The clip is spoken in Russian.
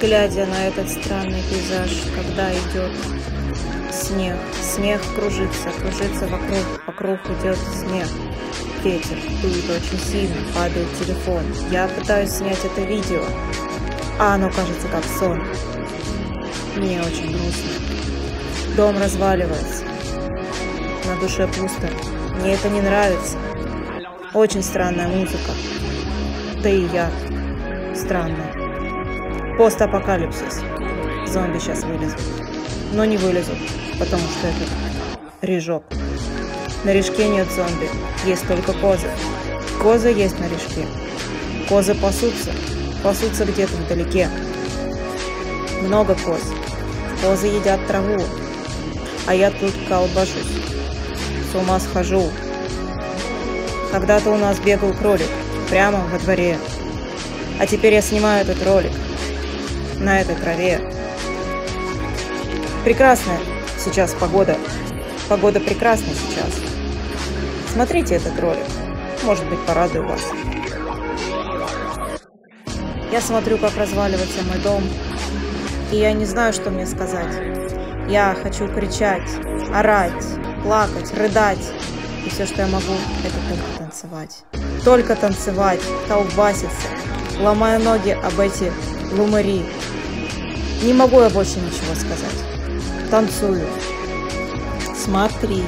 глядя на этот странный пейзаж, когда идет снег. Смех кружится, кружится вокруг, вокруг идет смех. Ветер дует очень сильно, падает телефон. Я пытаюсь снять это видео, а оно кажется как сон. Мне очень грустно. Дом разваливается. На душе пусто. Мне это не нравится. Очень странная музыка. Да и я странная. Постапокалипсис. Зомби сейчас вылезут. Но не вылезут, потому что это режок. На решке нет зомби, есть только козы. Козы есть на решке. Козы пасутся, пасутся где-то вдалеке. Много коз. Козы едят траву, а я тут колбашусь. С ума схожу. Когда-то у нас бегал кролик, прямо во дворе. А теперь я снимаю этот ролик на этой траве. Прекрасная сейчас погода. Погода прекрасна сейчас. Смотрите этот ролик. Может быть, порадую вас. Я смотрю, как разваливается мой дом, и я не знаю, что мне сказать. Я хочу кричать, орать, плакать, рыдать. И все, что я могу, это только танцевать. Только танцевать, колбаситься, ломая ноги об эти лумари. Не могу я больше ничего сказать. Танцую. Смотри.